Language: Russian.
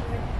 Sure.